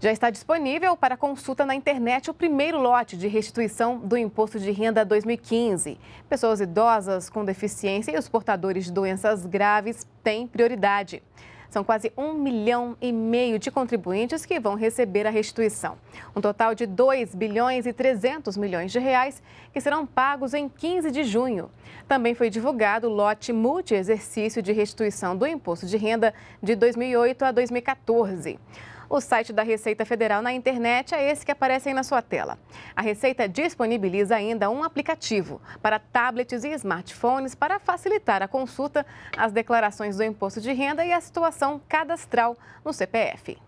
Já está disponível para consulta na internet o primeiro lote de restituição do Imposto de Renda 2015. Pessoas idosas com deficiência e os portadores de doenças graves têm prioridade. São quase um milhão e meio de contribuintes que vão receber a restituição. Um total de 2 bilhões e 300 milhões de reais que serão pagos em 15 de junho. Também foi divulgado o lote multi-exercício de restituição do imposto de renda de 2008 a 2014. O site da Receita Federal na internet é esse que aparece aí na sua tela. A Receita disponibiliza ainda um aplicativo para tablets e smartphones para facilitar a consulta, as declarações do imposto de renda e a situação cadastral no CPF.